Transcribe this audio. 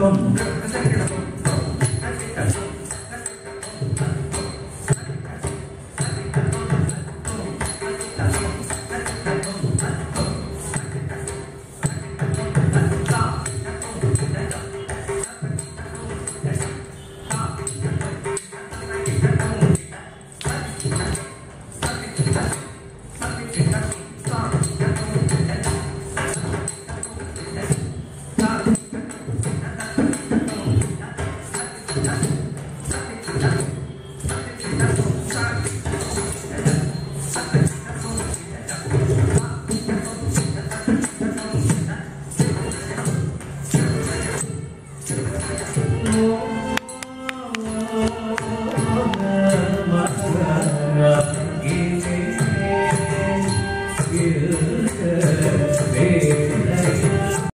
bum. じゃあ。